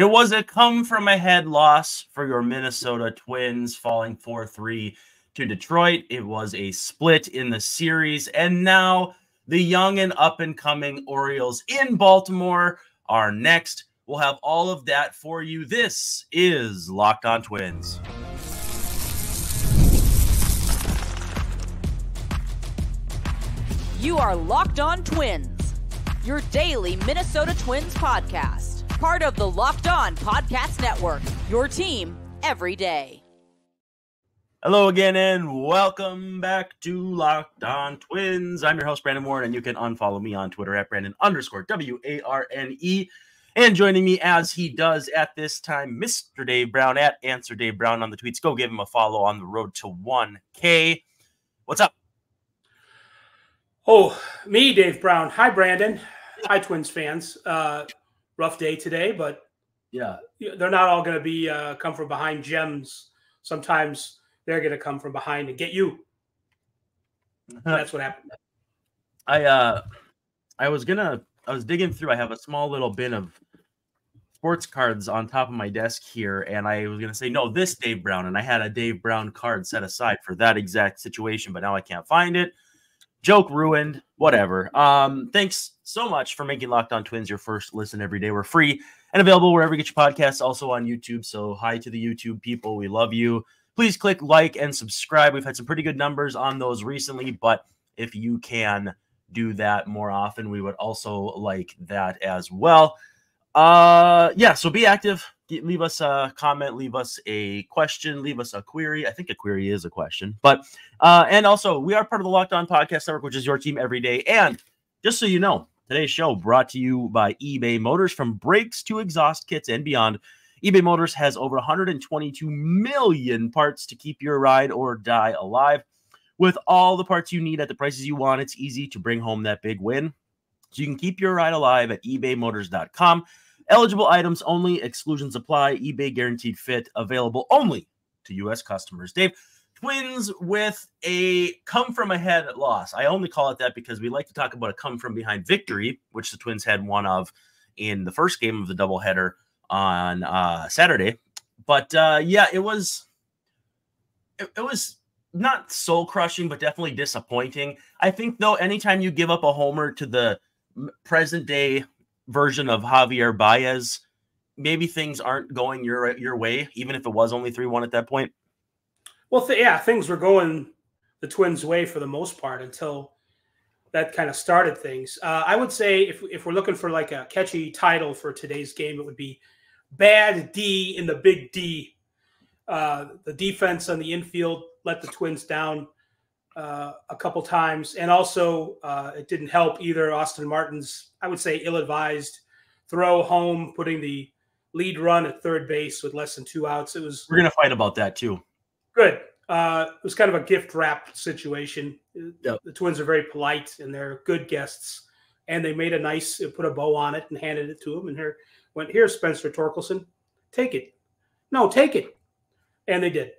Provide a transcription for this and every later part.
It was a come from ahead loss for your Minnesota Twins, falling 4 3 to Detroit. It was a split in the series. And now the young and up and coming Orioles in Baltimore are next. We'll have all of that for you. This is Locked On Twins. You are Locked On Twins, your daily Minnesota Twins podcast, part of the Locked On Podcast Network, your team every day. Hello again, and welcome back to Locked On Twins. I'm your host, Brandon Warne, and you can unfollow me on Twitter at Brandon underscore W A R N E. And joining me as he does at this time, Mr. Dave Brown at Answer Dave Brown on the tweets. Go give him a follow on the road to 1K. What's up? Oh, me, Dave Brown. Hi, Brandon. Hi, Twins fans. Uh, rough day today, but Yeah. they're not all going to be uh, come from behind gems. Sometimes they're going to come from behind and get you. And that's what happened. I uh I was gonna I was digging through. I have a small little bin of sports cards on top of my desk here, and I was gonna say, no, this Dave Brown, and I had a Dave Brown card set aside for that exact situation, but now I can't find it. Joke ruined, whatever. Um, thanks so much for making Locked On Twins your first listen every day. We're free and available wherever you get your podcasts, also on YouTube. So hi to the YouTube people. We love you. Please click like and subscribe. We've had some pretty good numbers on those recently, but if you can do that more often, we would also like that as well. Uh yeah, so be active. Leave us a comment, leave us a question, leave us a query. I think a query is a question. But uh and also we are part of the Locked On Podcast Network, which is your team every day. And just so you know, today's show brought to you by eBay Motors from brakes to exhaust kits and beyond. eBay Motors has over 122 million parts to keep your ride or die alive. With all the parts you need at the prices you want, it's easy to bring home that big win. So you can keep your ride alive at ebaymotors.com. Eligible items only, exclusions apply, eBay guaranteed fit, available only to U.S. customers. Dave, Twins with a come from ahead at loss. I only call it that because we like to talk about a come from behind victory, which the Twins had one of in the first game of the doubleheader on uh, Saturday. But uh, yeah, it was it, it was not soul crushing, but definitely disappointing. I think though, anytime you give up a homer to the present day version of Javier Baez, maybe things aren't going your your way, even if it was only three one at that point. Well, th- yeah, things were going the Twins' way for the most part until that kind of started things. Uh, I would say if if we're looking for like a catchy title for today's game, it would be "Bad D in the Big D." Uh, the defense on the infield let the Twins down uh, a couple times, and also uh, it didn't help either. Austin Martin's, I would say, ill-advised throw home, putting the lead run at third base with less than two outs. It was We're gonna fight about that too. Good. Uh, it was kind of a gift wrap situation. Yep. The Twins are very polite and they're good guests, and they made a nice put a bow on it and handed it to him. And here went here, Spencer Torkelson, take it. No, take it, and they did.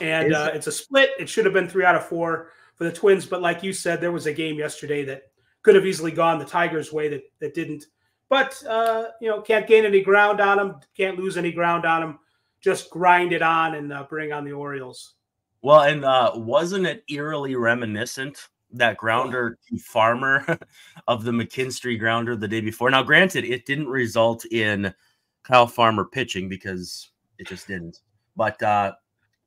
And Is uh, it's a split. It should have been three out of four for the Twins, but like you said, there was a game yesterday that could have easily gone the Tigers' way that that didn't. But uh, you know, can't gain any ground on them. Can't lose any ground on them. Just grind it on and uh, bring on the Orioles. Well, and uh, wasn't it eerily reminiscent that grounder to Farmer of the McKinstry grounder the day before? Now, granted, it didn't result in Kyle Farmer pitching because it just didn't. But uh,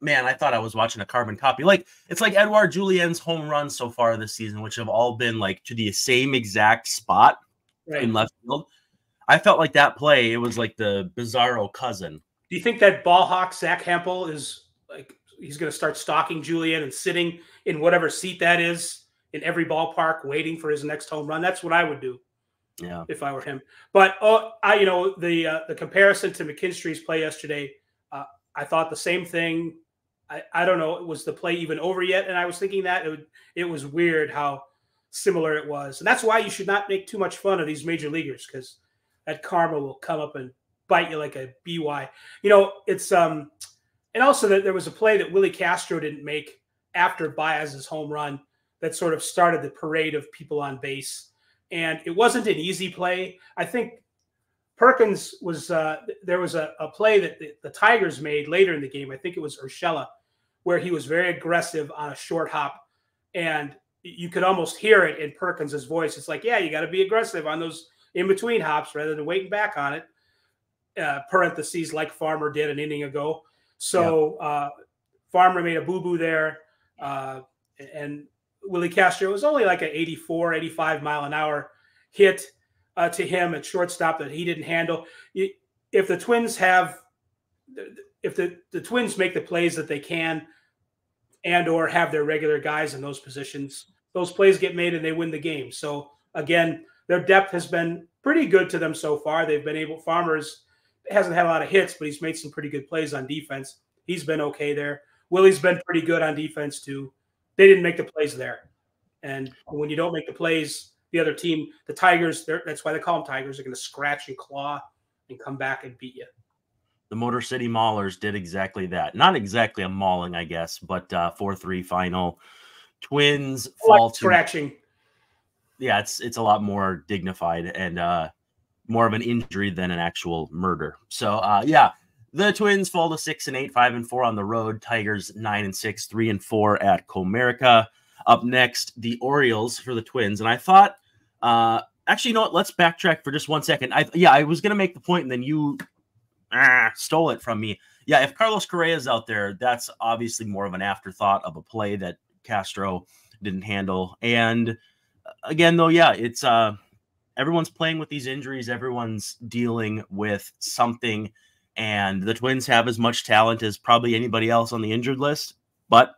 man, I thought I was watching a carbon copy. Like it's like Edouard Julien's home runs so far this season, which have all been like to the same exact spot in left field. I felt like that play. It was like the bizarro cousin. Do you think that ball hawk Zack Hample is like he's going to start stalking Julien and sitting in whatever seat that is in every ballpark, waiting for his next home run? That's what I would do Yeah. if I were him. But oh, I you know the uh, the comparison to McKinstry's play yesterday, uh, I thought the same thing. I, I don't know was the play even over yet, and I was thinking that it would, it was weird how similar it was, and that's why you should not make too much fun of these major leaguers because that karma will come up and bite you like a by. You know, it's um, and also that there was a play that Willi Castro didn't make after Baez's home run that sort of started the parade of people on base, and it wasn't an easy play. I think Perkins was uh, there was a, a play that the, the, Tigers made later in the game. I think it was Urshela, where he was very aggressive on a short hop, and you could almost hear it in Perkins's voice. It's like, yeah, you got to be aggressive on those in between hops rather than waiting back on it. Uh, parentheses like Farmer did an inning ago. So yeah. uh, Farmer made a boo boo there, uh, and Willi Castro was only like an 84, 85 mile an hour hit uh, to him at shortstop that he didn't handle. If the Twins have, if the, the Twins make the plays that they can, and or have their regular guys in those positions, those plays get made and they win the game. So again, their depth has been pretty good to them so far. They've been able. Farmers hasn't had a lot of hits, but he's made some pretty good plays on defense. He's been okay there. Willi's been pretty good on defense too. They didn't make the plays there, and when you don't make the plays, the other team, the Tigers, that's why they call them Tigers. They're going to scratch and claw and come back and beat you. The Motor City Maulers did exactly that. Not exactly a mauling, I guess, but uh, four three final. Twins fall to scratching. Yeah, it's it's a lot more dignified and uh, more of an injury than an actual murder. So uh, yeah, the Twins fall to six and eight, five and four on the road. Tigers nine and six, three and four at Comerica. Up next, the Orioles for the Twins. And I thought, uh, actually, you know what? Let's backtrack for just one second. I yeah, I was gonna make the point, and then you ah, stole it from me. Yeah, if Carlos Correa is out there, that's obviously more of an afterthought of a play that Castro didn't handle. And uh, again, though, yeah, it's uh everyone's playing with these injuries, everyone's dealing with something, and the Twins have as much talent as probably anybody else on the injured list, but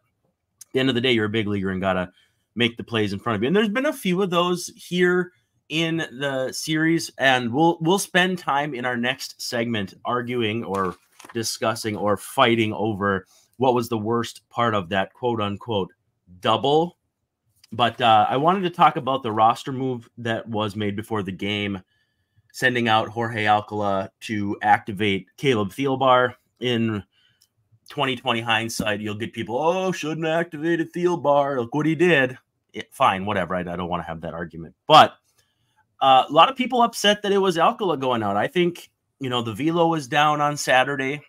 the end of the day, you're a big leaguer and gotta make the plays in front of you. And there's been a few of those here in the series, and we'll we'll spend time in our next segment arguing or discussing or fighting over what was the worst part of that quote unquote double. But uh, I wanted to talk about the roster move that was made before the game, sending out Jorge Alcala to activate Caleb Thielbar in 2020 hindsight, you'll get people, oh, shouldn't have activated Thielbar. Look what he did. It, fine, whatever. I, I, don't want to have that argument. But uh, a lot of people upset that it was Alcala going out. I think, you know, the velo was down on Saturday,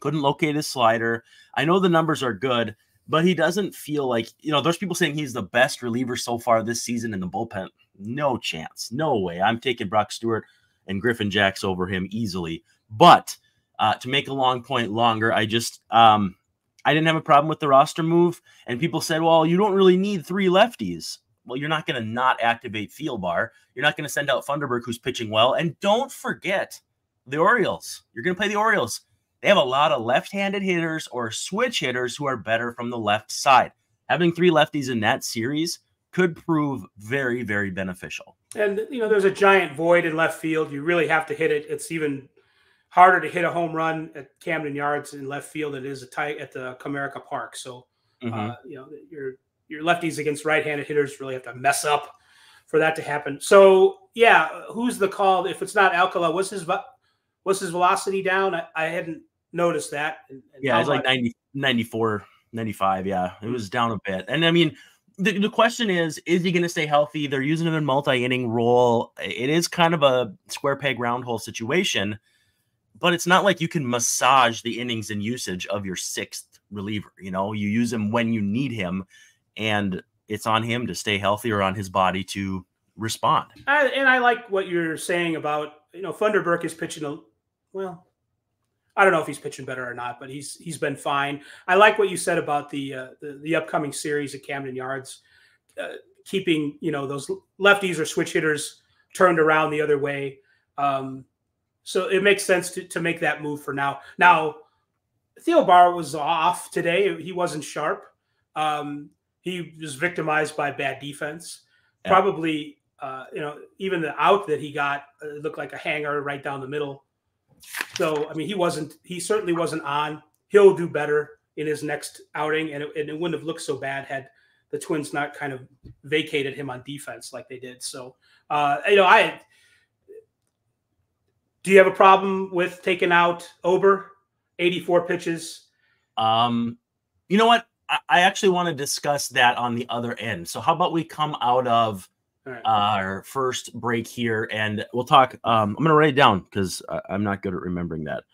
couldn't locate his slider. I know the numbers are good, but he doesn't feel like, you know, there's people saying he's the best reliever so far this season in the bullpen. No chance. No way. I'm taking Brock Stewart and Griffin Jax over him easily. But uh, to make a long point longer, I just um, I didn't have a problem with the roster move, and people said, "Well, you don't really need three lefties." Well, you're not going to not activate Thielbar. You're not going to send out Funderburk, who's pitching well, and don't forget the Orioles. You're going to play the Orioles. They have a lot of left-handed hitters or switch hitters who are better from the left side. Having three lefties in that series could prove very, very beneficial. And you know, there's a giant void in left field. You really have to hit it. It's even harder to hit a home run at Camden Yards in left field than it is tight at the Comerica Park. So, mm-hmm. uh, you know, your your lefties against right-handed hitters really have to mess up for that to happen. So, yeah, who's the call? If it's not Alcala, what's his what's his velocity down? I, I hadn't noticed that. And, and yeah, it's like 90, 94, 95. Yeah, it was down a bit. And I mean, the, the question is, is he going to stay healthy? They're using him in multi-inning role. It is kind of a square peg round hole situation but it's not like you can massage the innings and usage of your sixth reliever. You know, you use him when you need him, and it's on him to stay healthy or on his body to respond. I, and I like what you're saying about you know Funderburk is pitching a well. I don't know if he's pitching better or not, but he's he's been fine. I like what you said about the uh, the, the, upcoming series at Camden Yards, uh, keeping you know those lefties or switch hitters turned around the other way. Um, so it makes sense to, to make that move for now. Now, Thielbar was off today. He wasn't sharp. Um, he was victimized by bad defense. Yeah. Probably, uh, you know, even the out that he got uh, looked like a hanger right down the middle. So, I mean, he wasn't, he certainly wasn't on. He'll do better in his next outing, and it, and it wouldn't have looked so bad had the Twins not kind of vacated him on defense like they did. So, uh, you know, I do you have a problem with taking out Ober? 84 pitches. Um, you know what? I, actually want to discuss that on the other end. So how about we come out of right. our first break here, and we'll talk. Um, I'm going to write it down because I'm not good at remembering that.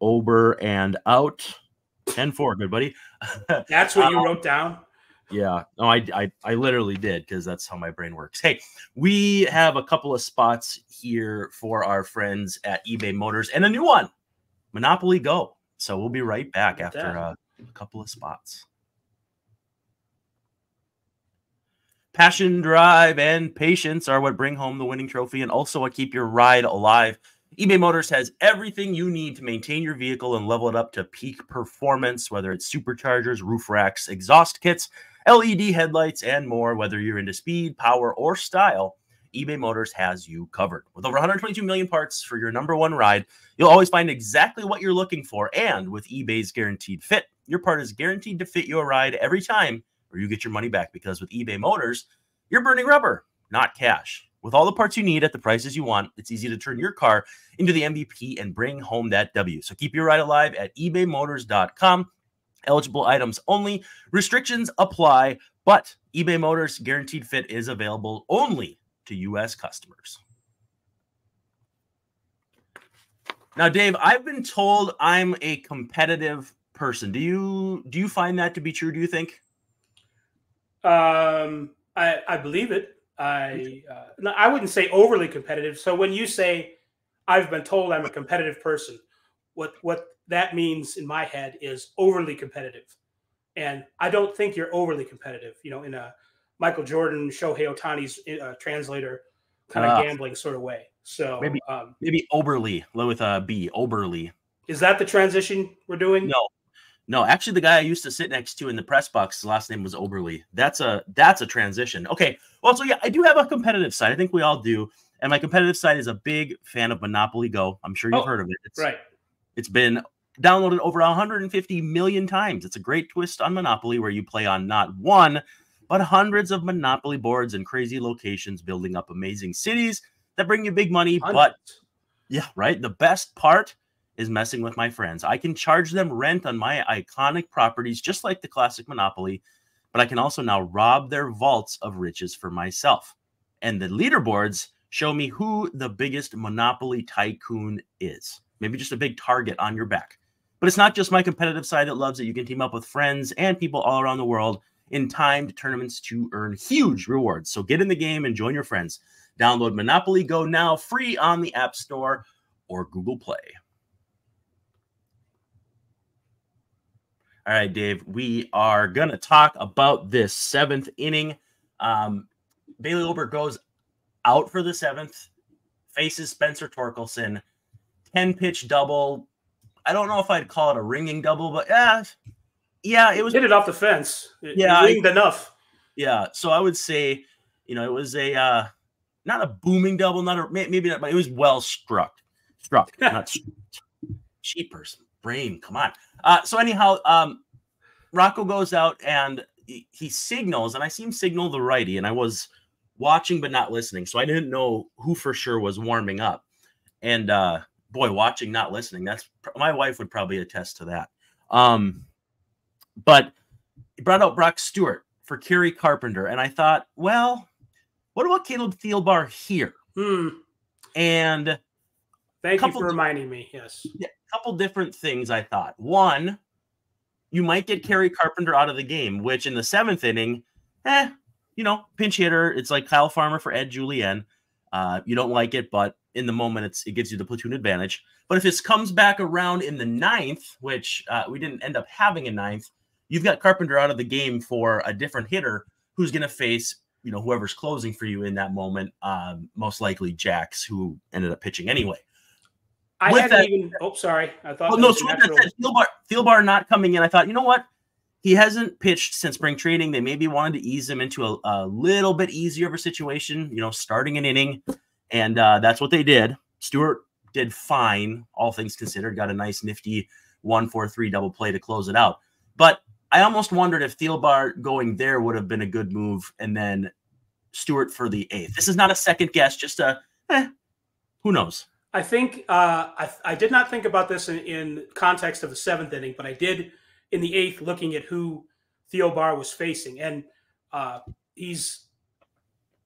Ober and out. 10 4, good buddy. That's what you Um, wrote down. Yeah, no, I I, I literally did because that's how my brain works. Hey, we have a couple of spots here for our friends at eBay Motors and a new one, Monopoly Go. So we'll be right back after uh, a couple of spots. Passion, drive, and patience are what bring home the winning trophy and also what keep your ride alive. eBay Motors has everything you need to maintain your vehicle and level it up to peak performance, whether it's superchargers, roof racks, exhaust kits, LED headlights, and more. Whether you're into speed, power, or style, eBay Motors has you covered. With over 122 million parts for your number one ride, you'll always find exactly what you're looking for. And with eBay's guaranteed fit, your part is guaranteed to fit your ride every time, or you get your money back. Because with eBay Motors, you're burning rubber, not cash. With all the parts you need at the prices you want, it's easy to turn your car into the MVP and bring home that W. So keep your ride alive at ebaymotors.com. Eligible items only. Restrictions apply, but eBay Motors guaranteed fit is available only to U.S. customers. Now, Dave, I've been told I'm a competitive person. Do you do you find that to be true? Do you think? Um, I, I believe it. I uh, no, I wouldn't say overly competitive. So when you say I've been told I'm a competitive person, what what that means in my head is overly competitive, and I don't think you're overly competitive. You know, in a Michael Jordan, Shohei Ohtani's uh, translator kind of Ah. gambling sort of way. So Maybe- um, Maybe Oberly low with a B. Oberly. is that the transition we're doing? No, no. Actually, the guy I used to sit next to in the press box, his last name was Oberly. That's a that's a transition. Okay. Well, so yeah, I do have a competitive side. I think we all do. And my competitive side is a big fan of Monopoly Go. I'm sure you've Oh, heard of it. It's, Right. It's been downloaded over 150 million times. It's a great twist on Monopoly where you play on not one, but hundreds of Monopoly boards in crazy locations, building up amazing cities that bring you big money, but yeah, right. The best part is messing with my friends. I can charge them rent on my iconic properties, just like the classic Monopoly, but I can also now rob their vaults of riches for myself. And the leaderboards show me who the biggest Monopoly tycoon is. Maybe just a big target on your back. But it's not just my competitive side that loves it. You can team up with friends and people all around the world in timed tournaments to earn huge rewards. So get in the game and join your friends. Download Monopoly Go now, free on the App Store or Google Play. All right, Dave, we are going to talk about this seventh inning. Um, Bailey Ober goes out for the seventh, faces Spencer Torkelson, 10 pitch double. I don't know if I'd call it a ringing double, but yeah, yeah, it was hit it off the fence. It, Yeah, it I- enough. yeah, so I would say, you know, it was a uh not a booming double, not a maybe not, but it was well struck, struck, not cheapers brain. Come on. Uh, so anyhow, um, Rocco goes out and he, he signals, and I see him signal the righty, and I was watching but not listening, so I didn't know who for sure was warming up. And uh, boy, watching not listening, that's my wife would probably attest to that. Um, but he brought out Brock Stewart for Kerry Carpenter, and I thought, well, what about Caleb Thielbar here? Hmm. And Thank Couple you for reminding me. Yes. Couple different things I thought. One, you might get Kerry Carpenter out of the game, which in the seventh inning, eh, you know, pinch hitter. It's like Kyle Farmer for Ed Julien. Uh, you don't like it, but in the moment, it's it gives you the platoon advantage. But if this comes back around in the ninth, which uh, we didn't end up having a ninth, you've got Carpenter out of the game for a different hitter who's going to face you know whoever's closing for you in that moment. Um, most likely Jax, who ended up pitching anyway. I With hadn't that- even. Oh, sorry. I thought. Well, no, so with natural- that said, Thielbar, Thielbar not coming in, I thought, you know what? He hasn't pitched since spring training. They maybe wanted to ease him into a, a little bit easier of a situation, you know, starting an inning. And uh, that's what they did. Stewart did fine, all things considered, got a nice nifty one, four, three double play to close it out. But I almost wondered if Thielbar going there would have been a good move and then Stewart for the eighth. This is not a second guess, just a, eh, who knows? I think uh, I, I did not think about this in, in context of the seventh inning, but I did in the eighth, looking at who Thielbar was facing, and uh, he's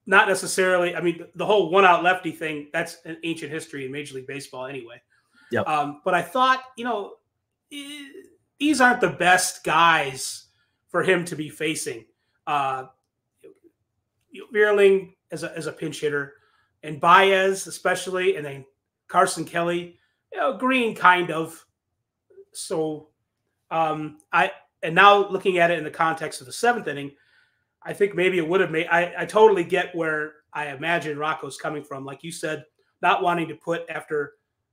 not necessarily. I mean, the whole one out lefty thing that's an ancient history in Major League Baseball anyway. Yep. Um, but I thought, you know, these aren't the best guys for him to be facing. Uh, Vierling as a, as a pinch hitter, and Baez especially, and then Carson Kelly, you know, Greene kind of. So, um, I and now looking at it in the context of the seventh inning, I think maybe it would have made. I, I totally get where I imagine Rocco's coming from. Like you said, not wanting to put after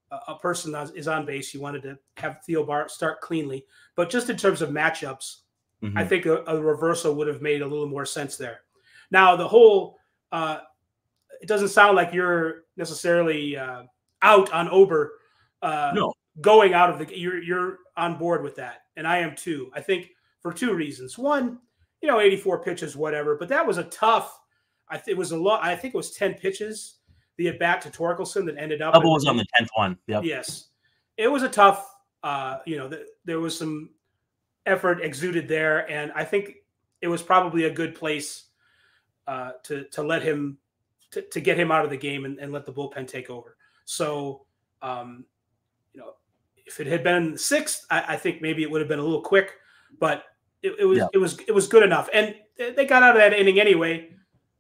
a, a person is on base, you wanted to have Thielbar start cleanly. But just in terms of matchups, mm-hmm. I think a, a, reversal would have made a little more sense there. Now the whole, uh, it doesn't sound like you're necessarily uh, out on Ober. Uh, no. Going out of the, you're you're on board with that, and I am too. I think for two reasons. One, you know, 84 pitches, whatever. But that was a tough. I think it was a lot. I think it was 10 pitches. The at bat to Torkelson that ended up. Double was on the 10th one. Yep. Yes, it was a tough. Uh, you know, the, there was some effort exuded there, and I think it was probably a good place uh, to to let him to, to get him out of the game and, and let the bullpen take over. So, um, you know, if it had been sixth, I, I think maybe it would have been a little quick, but it, it was yeah. it was it was good enough, and they got out of that inning anyway,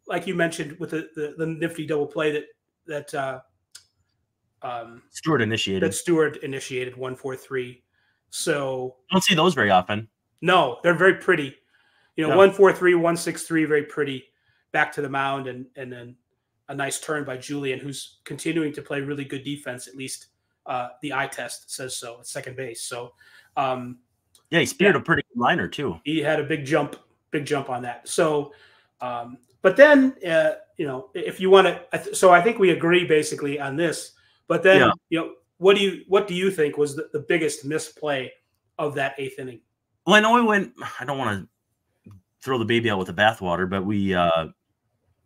like you mentioned with the the, the nifty double play that that uh, um, Stewart initiated. That Stewart initiated one four three. So I don't see those very often. No, they're very pretty. You know, one four three, one six three, very pretty. Back to the mound, and and then a nice turn by Julien, who's continuing to play really good defense. At least uh, the eye test says so at second base. So um, yeah, he speared yeah. a pretty good liner too. He had a big jump, big jump on that. So, um, but then uh, you know, if you want to, so I think we agree basically on this. But then yeah. you know, what do you what do you think was the, the biggest misplay of that eighth inning? Well, I know we went. I don't want to throw the baby out with the bathwater, but we uh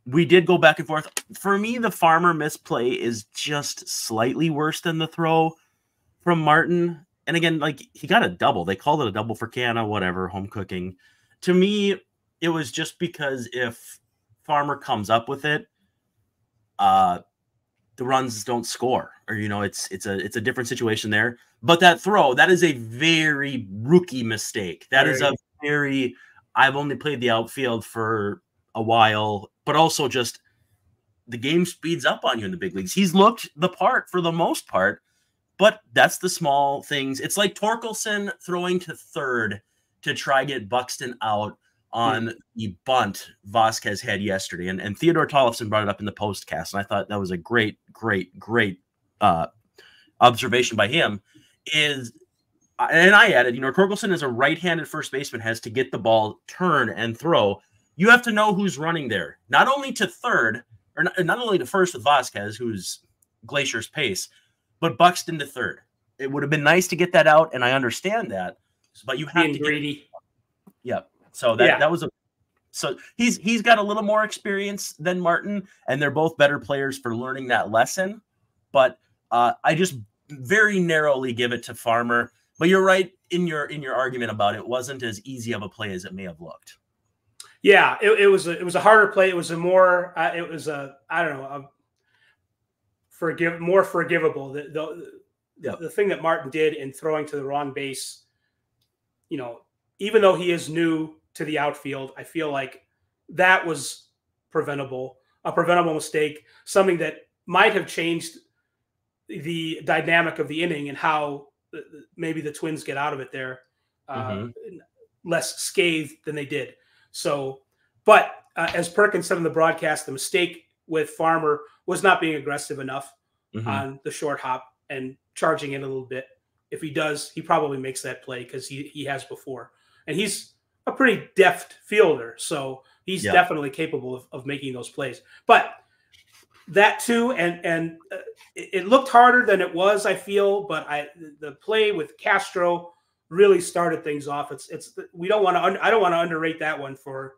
we did go back and forth. For me, the farmer misplay is just slightly worse than the throw from Martin and again, like he got a double. They called it a double for Canha, whatever, home cooking. To me, it was just because if Farmer comes up with it, uh the runs don't score. Or you know, it's it's a it's a different situation there. But that throw, that is a very rookie mistake. That very. is a very I've only played the outfield for a while, but also just the game speeds up on you in the big leagues. He's looked the part for the most part but that's the small things. It's like Torkelson throwing to third to try get Buxton out on mm. the bunt Vazquez had yesterday. And, and Theodore Tollefson brought it up in the postcast. And I thought that was a great, great, great uh, observation by him. Is and I added, you know, Torkelson is a right-handed first baseman, has to get the ball, turn, and throw. You have to know who's running there, not only to third, or not, not only to first with Vazquez, who's Glacier's pace, but Buxton to third. It would have been nice to get that out, and I understand that, but you have Being to greedy. Yep. So that yeah. that was a so he's he's got a little more experience than Martin, and they're both better players for learning that lesson. But uh, I just very narrowly give it to Farmer. But you're right in your in your argument about it wasn't as easy of a play as it may have looked. Yeah, it, it was a, it was a harder play. It was a more uh, it was a I don't know a forgive more forgivable. The the, yeah. the thing that Martin did in throwing to the wrong base, you know, even though he is new to the outfield, I feel like that was preventable, a preventable mistake, something that might have changed the dynamic of the inning and how maybe the Twins get out of it there uh, mm-hmm. less scathed than they did. So, but uh, as Perkins said in the broadcast, the mistake with Farmer was not being aggressive enough mm-hmm. on the short hop and charging in a little bit. If he does, he probably makes that play because he, he has before. And he's a pretty deft fielder. So he's yeah. definitely capable of, of making those plays. But that too, and and uh, it, it, looked harder than it was. I feel, but I the play with Castro really started things off. It's it's we don't want to I don't want to underrate that one for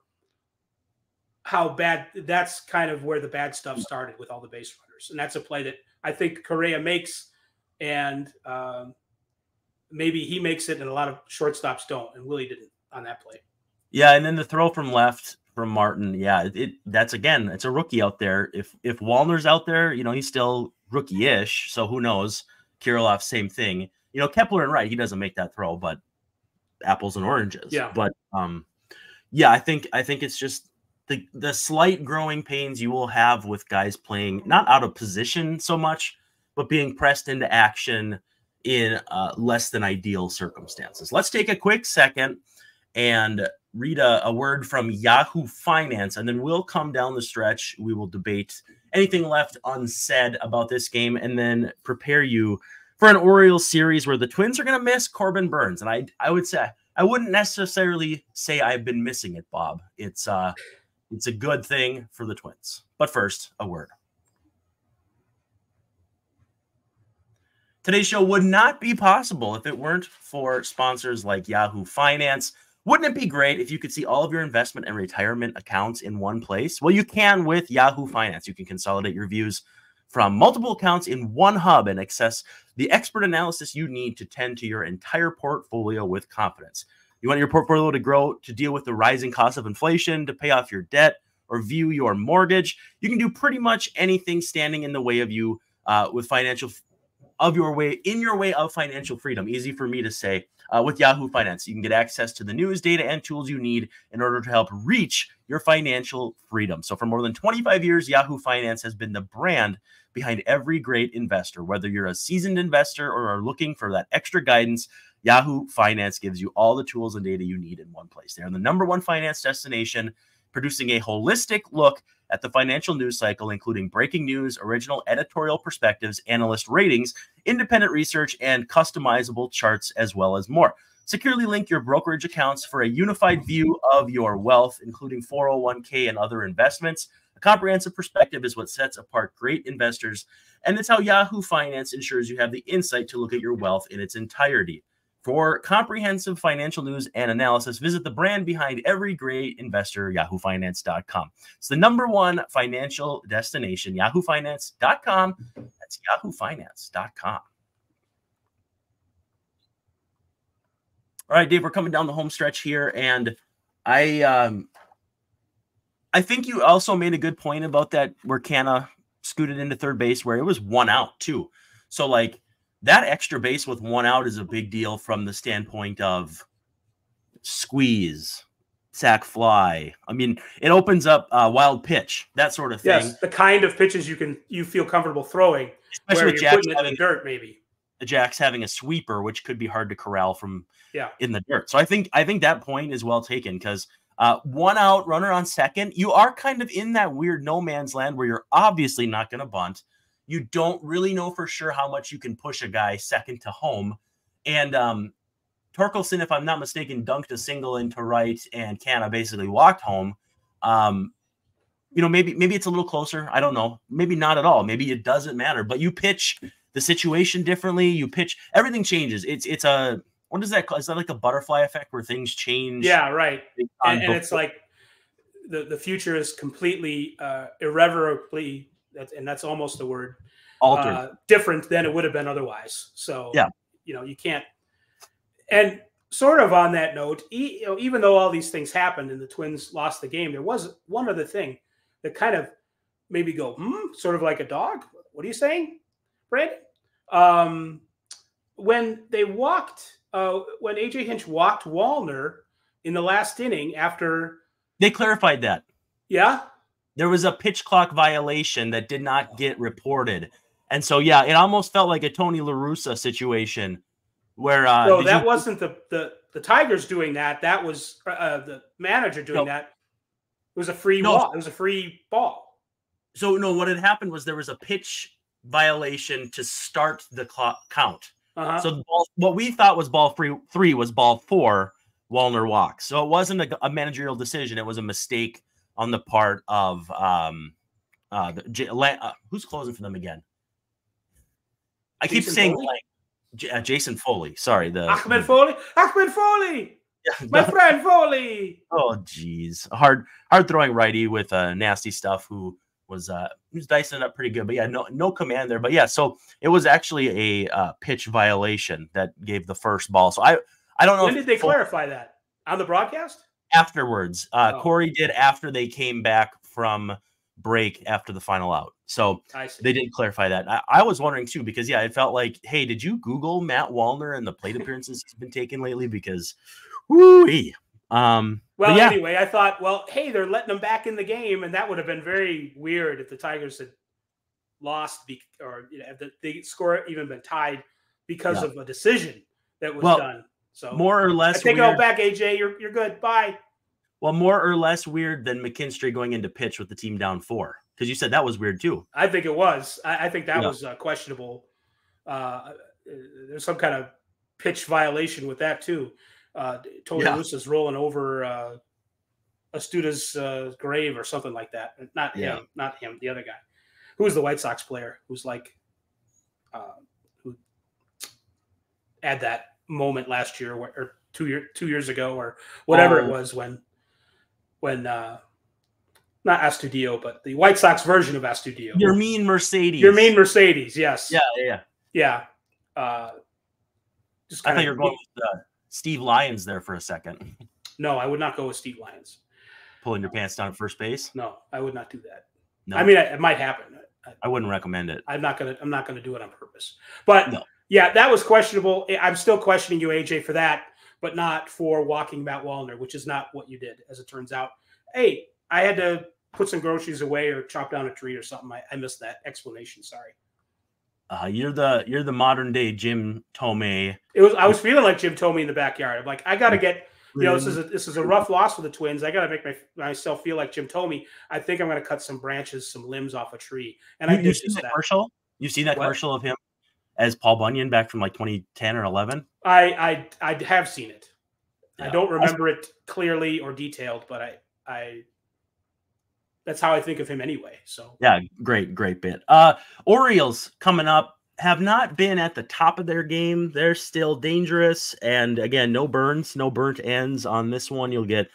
how bad that's kind of where the bad stuff started with all the base runners. And that's a play that I think Correa makes, and um, maybe he makes it, and a lot of shortstops don't. And Willi didn't on that play. Yeah, and then the throw from left from Martin. Yeah, it, that's again, it's a rookie out there. If if Wallner's out there, you know, he's still rookie-ish, so who knows? Kirilloff, same thing. You know, Kepler and Wright, he doesn't make that throw, but apples and oranges. Yeah. But um, yeah, I think I think it's just the the slight growing pains you will have with guys playing not out of position so much, but being pressed into action in uh, less than ideal circumstances. Let's take a quick second and read a, a, word from Yahoo Finance, and then we'll come down the stretch. We will debate anything left unsaid about this game, and then prepare you for an Orioles series where the Twins are going to miss Corbin Burnes, And I, I would say I wouldn't necessarily say I've been missing it, Bob. It's uh, it's a good thing for the Twins. But first, a word. Today's show would not be possible if it weren't for sponsors like Yahoo Finance. Wouldn't it be great if you could see all of your investment and retirement accounts in one place? Well, you can with Yahoo Finance. You can consolidate your views from multiple accounts in one hub and access the expert analysis you need to tend to your entire portfolio with confidence. You want your portfolio to grow to deal with the rising cost of inflation, to pay off your debt, or view your mortgage. You can do pretty much anything standing in the way of you uh, with financial of your way in your way of financial freedom. Easy for me to say. Uh, with Yahoo Finance, you can get access to the news, data, and tools you need in order to help reach your financial freedom. So, for more than 25 years, Yahoo Finance has been the brand behind every great investor. Whether you're a seasoned investor or are looking for that extra guidance, Yahoo Finance gives you all the tools and data you need in one place. They're the number one finance destination, producing a holistic look at the financial news cycle, including breaking news, original editorial perspectives, analyst ratings, independent research, and customizable charts, as well as more. Securely link your brokerage accounts for a unified view of your wealth, including 401k and other investments. A comprehensive perspective is what sets apart great investors, and it's how Yahoo Finance ensures you have the insight to look at your wealth in its entirety. For comprehensive financial news and analysis, visit the brand behind every great investor, yahoofinance.com. It's the number one financial destination, yahoofinance.com. That's yahoofinance.com. All right, Dave, we're coming down the home stretch here, and I um, I think you also made a good point about that where Canha scooted into third base where it was one out too. So like that extra base with one out is a big deal from the standpoint of squeeze, sack fly. I mean, it opens up uh, wild pitch, that sort of thing. Yes, the kind of pitches you can you feel comfortable throwing, especially with Jax having, in the dirt, maybe. Jax having a sweeper, which could be hard to corral from yeah in the dirt. So I think I think that point is well taken because uh, one out, runner on second. You are kind of in that weird no man's land where you're obviously not going to bunt. You don't really know for sure how much you can push a guy second to home. And um, Torkelson, if I'm not mistaken, dunked a single into right, and Canha basically walked home. Um, you know, maybe maybe it's a little closer. I don't know. Maybe not at all. Maybe it doesn't matter. But you pitch the situation differently. You pitch everything changes. It's it's a what is that? Is that like a butterfly effect where things change? Yeah, right. And, and it's like the, the future is completely uh, irreverently, and that's almost the word, altered, uh, different than it would have been otherwise. So, yeah, you know, you can't. And sort of on that note, e- you know, even though all these things happened and the Twins lost the game, there was one other thing that kind of maybe go, hmm, sort of like a dog. What are you saying, Brandon? Um, when they walked uh, when AJ Hinch walked Wallner in the last inning after they clarified that. Yeah. There was a pitch clock violation that did not get reported. And so yeah, it almost felt like a Tony LaRussa situation where uh No, that you... wasn't the, the the Tigers doing that. That was uh, the manager doing no. that. It was a free no. ball. It was a free ball. So no, what had happened was there was a pitch violation to start the clock count. Uh-huh. So ball, what we thought was ball three, three was ball four. Wallner walks. So it wasn't a, a, managerial decision. It was a mistake on the part of um, uh, the, uh, who's closing for them again. I Jason keep saying Foley? like J- uh, Jason Foley. Sorry, the Ahmed Foley. Ahmed Foley. Yeah, My friend Foley. Oh, geez, hard hard throwing righty with uh, nasty stuff. Who was uh was dicing it up pretty good, but yeah, no no command there. But yeah, so it was actually a uh, pitch violation that gave the first ball. So I I don't know. When did they clarify that on the broadcast? Afterwards. Uh, Oh. Corey did after they came back from break after the final out. So they did clarify that. I, I was wondering too because yeah, it felt like, hey, did you Google Matt Wallner and the plate appearances he's been taking lately? Because, whoo, um, Well, yeah, anyway, I thought, well, hey, they're letting them back in the game, and that would have been very weird if the Tigers had lost, be- or you know, if the, the score even been tied because Yeah. of a decision that was Well, done. So more or I less. take it weird- all back, AJ. You're you're good. Bye. Well, more or less weird than McKinstry going into pitch with the team down four because you said that was weird too. I think it was. I, I think that Yeah. was uh, questionable. Uh, there's some kind of pitch violation with that too. Uh, Tony Yeah. Russa's rolling over uh, Astudillo's uh, grave or something like that. Not Yeah. him. Not him. The other guy, who was the White Sox player, who's like, uh, who had that moment last year or, or two year two years ago or whatever Oh. it was when when uh, not Astudillo, but the White Sox version of Astudillo. Your mean Mercedes. Yermín Mercedes, yes. Yeah, yeah. Yeah. Uh, just I thought you were going with uh, Steve Lyons there for a second, No, I would not go with Steve Lyons. pulling your pants down at first base. No, I would not do that. No, I mean, it might happen. I, I wouldn't recommend it. I'm not gonna. I'm not gonna do it on purpose. But No. yeah, that was questionable. I'm still questioning you, AJ, for that, but not for walking Matt Wallner, which is not what you did, as it turns out. Hey, I had to put some groceries away or chop down a tree or something. I, I missed that explanation. Sorry. Uh, you're the you're the modern day Jim Thome. It was. I was feeling like Jim Thome in the backyard. I'm like, I got to get you know, this is a, this is a rough loss for the Twins. I got to make my, myself feel like Jim Thome. I think I'm going to cut some branches, some limbs off a tree, and I You, did you've seen just that that. commercial? You've seen that What? commercial of him as Paul Bunyan back from like 2010 or 11? I I I have seen it. I don't remember it clearly or detailed, but I I that's how I think of him anyway. So Yeah, great, great bit. Uh Orioles coming up have not been at the top of their game. They're still dangerous. And again, no burns, no burnt ends on this one. You'll get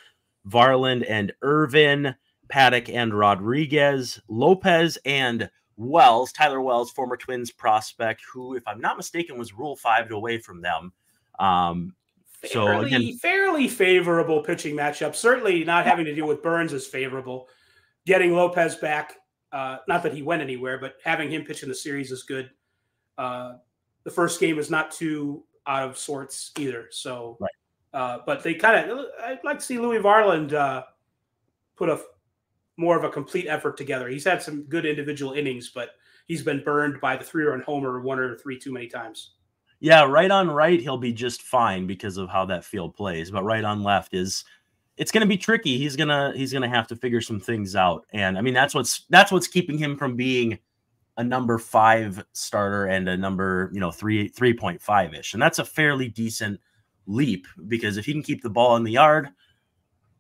Varland and Irvin, Paddack and Rodriguez, Lopez and Wells, Tyler Wells, former Twins prospect, who, if I'm not mistaken, was Rule Five away from them. Um, So, fairly, again- fairly favorable pitching matchup. Certainly not having to deal with Burnes is favorable. Getting Lopez back, uh, not that he went anywhere, but having him pitch in the series is good. Uh, the first game is not too out of sorts either. So, Right. uh, but they kind of, I'd like to see Louis Varland uh, put a more of a complete effort together. He's had some good individual innings, but he's been burned by the three run homer one or three too many times. Yeah, right on right, he'll be just fine because of how that field plays. But right on left is it's gonna be tricky. He's gonna he's gonna have to figure some things out. And I mean that's what's that's what's keeping him from being a number five starter and a number, you know, three three point five ish. And that's a fairly decent leap because if he can keep the ball in the yard,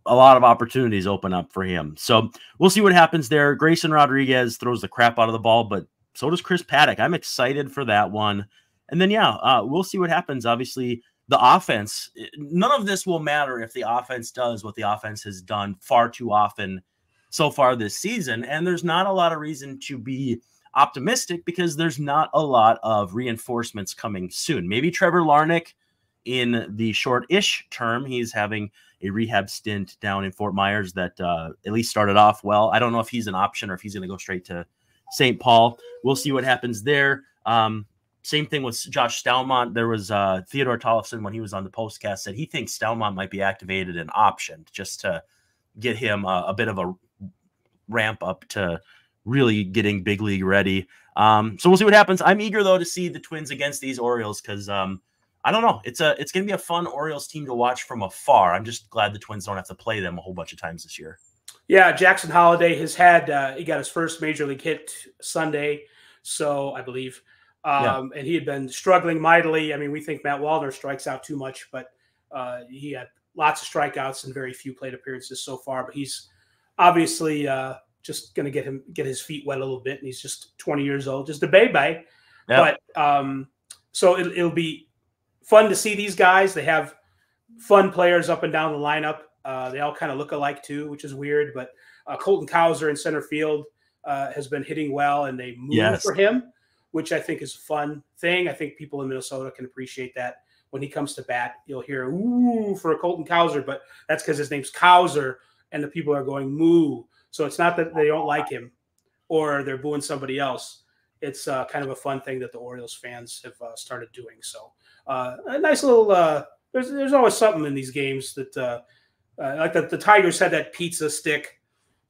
a lot of opportunities open up for him. So we'll see what happens there. Grayson Rodriguez throws the crap out of the ball, but so does Chris Paddack. I'm excited for that one. And then, yeah, uh, we'll see what happens. Obviously, the offense, eh, none of this will matter if the offense does what the offense has done far too often so far this season. And there's not a lot of reason to be optimistic because there's not a lot of reinforcements coming soon. Maybe Trevor Larnach in the short ish term, he's having a rehab stint down in Fort Myers that uh, at least started off well. I don't know if he's an option or if he's going to go straight to St. Paul. We'll see what happens there. Um, same thing with Josh Staumont. There was uh, Theodore Tollefson when he was on the postcast said he thinks Stalmont might be activated and optioned just to get him a, a bit of a ramp up to really getting big league ready. Um, so we'll see what happens. I'm eager though to see the Twins against these Orioles because um, I don't know. It's a it's going to be a fun Orioles team to watch from afar. I'm just glad the Twins don't have to play them a whole bunch of times this year. Yeah, Jackson Holliday has had uh, he got his first major league hit Sunday, so I believe, um, Yeah. and he had been struggling mightily. I mean, we think Matt Wallner strikes out too much, but uh, he had lots of strikeouts and very few plate appearances so far. But he's obviously uh, just going to get him get his feet wet a little bit, and he's just 20 years old, just a baby. Yeah. But um, so it, it'll be fun to see these guys. They have fun players up and down the lineup. Uh, they all kind of look alike too, which is weird. But uh, Colton Cowser in center field uh, has been hitting well, and they move Yes. for him. which I think is a fun thing. I think people in Minnesota can appreciate that. When he comes to bat, you'll hear "ooh" for Colton Cowser, but that's because his name's Cowser, and the people are going "moo." So it's not that they don't like him or they're booing somebody else. It's uh, kind of a fun thing that the Orioles fans have uh, started doing. So uh, a nice little. Uh, there's there's always something in these games that uh, uh, like the, the Tigers had that pizza stick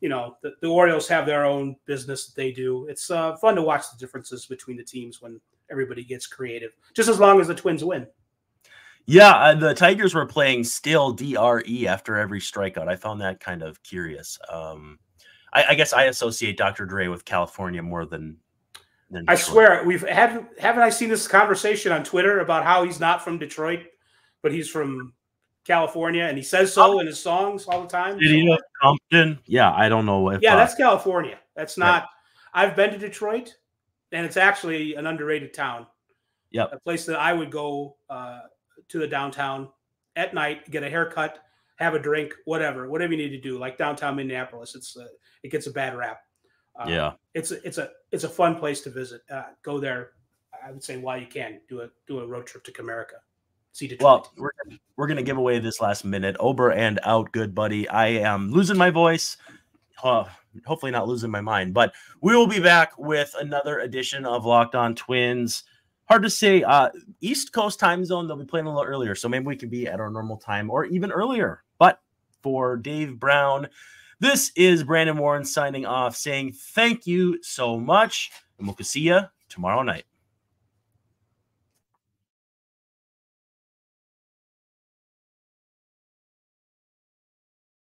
you know the, the Orioles have their own business that they do. It's uh, fun to watch the differences between the teams when everybody gets creative, just as long as the Twins win. Yeah, uh, the Tigers were playing still DRE after every strikeout. I found that kind of curious. Um, I, I, guess I associate Dr. Dre with California more than. Than I swear we've had haven't I seen this conversation on Twitter about how he's not from Detroit, but he's from California, and he says so in his songs all the time. So, Compton. Yeah, I don't know if. Yeah, uh, that's California. That's not. Right. I've been to Detroit, and it's actually an underrated town. Yeah, a place that I would go uh, to the downtown at night, get a haircut, have a drink, whatever, whatever you need to do. Like downtown Minneapolis, it's uh, it gets a bad rap. Uh, yeah, it's a, it's a it's a fun place to visit. Uh, go there. I would say while you can do a do a road trip to Comerica see Detroit. Well, we're, we're going to give away this last minute. Ober and out, good buddy. I am losing my voice. Uh, hopefully, not losing my mind, but we will be back with another edition of Locked On Twins. Hard to say. Uh, East Coast time zone, they'll be playing a little earlier. So maybe we can be at our normal time or even earlier. But for Dave Brown, this is Brandon Warne signing off, saying thank you so much. And we'll see you tomorrow night.